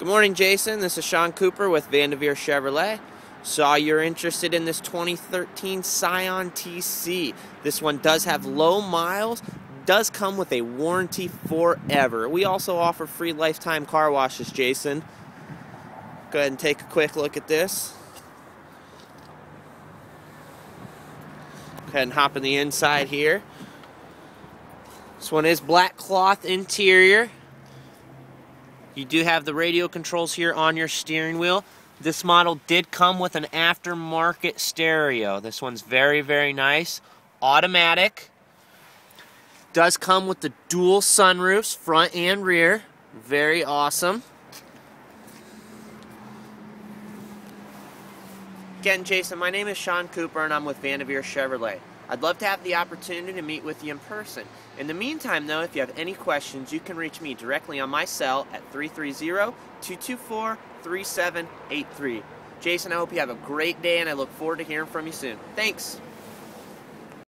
Good morning, Jason. This is Sean Cooper with Vandevere Chevrolet. Saw you're interested in this 2013 Scion TC. This one does have low miles, does come with a warranty forever. We also offer free lifetime car washes, Jason. Go ahead and take a quick look at this. Go ahead and hop in the inside here. This one is black cloth interior. You do have the radio controls here on your steering wheel. This model did come with an aftermarket stereo. This one's very, very nice. Automatic. Does come with the dual sunroofs, front and rear. Very awesome. Again, Jason, my name is Sean Cooper and I'm with Vandevere Chevrolet. I'd love to have the opportunity to meet with you in person. In the meantime, though, if you have any questions, you can reach me directly on my cell at 330-224-3783. Jason, I hope you have a great day and I look forward to hearing from you soon. Thanks.